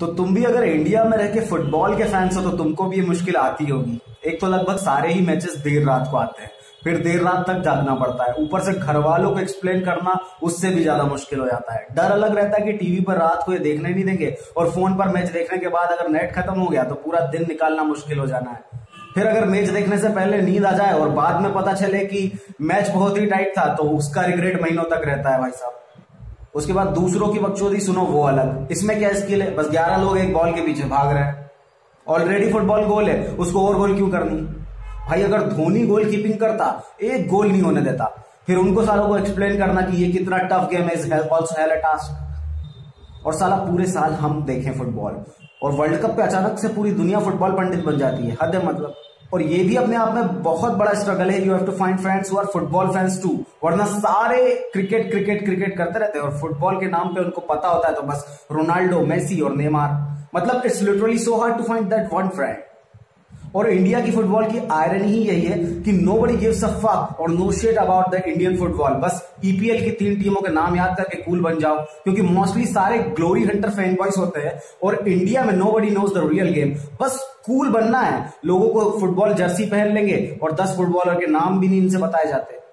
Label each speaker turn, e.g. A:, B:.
A: तो तुम भी अगर इंडिया में रह के फुटबॉल के फैंस हो तो तुमको भी ये मुश्किल आती होगी। एक तो लगभग सारे ही मैचेस देर रात को आते हैं। फिर देर रात तक जागना पड़ता है। ऊपर से घर वालों को एक्सप्लेन करना उससे भी ज़्यादा मुश्किल हो जाता है। डर अलग रहता है कि टीवी पर रात को ये देखने नहीं देंगे और फ़ोन पर मैच देखने के बाद अगर नेट खत्म हो गया तो पूरा दिन निकालना मुश्किल हो जाना है। फिर अगर मैच देखने से पहले नींद आ जाए और बाद में पता चले कि मैच बहुत ही टाइट था तो उसका रिग्रेट महीनों तक रहता है भाई साहब। उसके बाद दूसरों की बकचोदी सुनो, वो अलग। इसमें क्या स्किल है? बस ग्यारह लोग एक बॉल के पीछे भाग रहे हैं। ऑलरेडी फुटबॉल गोल है। उसको और गोल क्यों करनी? भाई, अगर धोनी गोल कीपिंग करता, एक गोल नहीं होने देता। फिर उनको सालों को एक्सप्लेन करना कि ये कितना टफ गेम है ऑल्सो है टास्क और साला पूरे साल हम देखें फुटबॉल और वर्ल्ड कप पे अचानक से पूरी दुनिया फुटबॉल पंडित बन जाती है। हद है मतलब। और ये भी अपने आप में बहुत बड़ा स्ट्रगल है. You have to find friends who are football fans too वरना सारे क्रिकेट क्रिकेट क्रिकेट करते रहते हैं और फुटबॉल के नाम पे उनको पता होता है तो बस रोनाल्डो, मेसी और नेमार. मतलब it's literally so hard to find that one friend और इंडिया की फुटबॉल की आयरन ही यही है कि नो बडी गिव्स सफ़ा और no shit about the Indian football बस ईपीएल की तीन टीमों के नाम याद करके कूल बन जाओ, क्योंकि मोस्टली सारे ग्लोरी हंटर फ़ैन बॉयस होते हैं और इंडिया में nobody knows the real game बस कूल बनना है। लोगों को फुटबॉल जर्सी पहन लेंगे और दस फुटबॉलर के नाम भी नहीं इनसे बताए जाते।